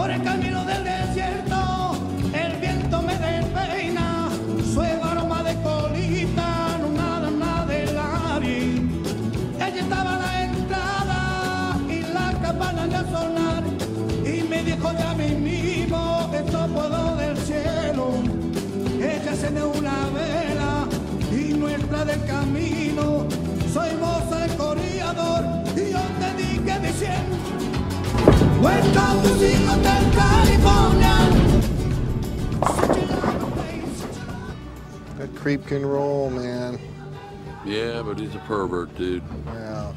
el camino del desierto, el viento me despeina, suave aroma de colita, no nada, nada del área. Ella estaba a la entrada y la campana de sonar y me dijo ya mí mismo, esto puedo del cielo. Ella se una vela y nuestra del camino. Welcome to the Hotel California. Such a lovely place, such a lovely- That creep can roll, man. Yeah, but he's a pervert, dude. Yeah.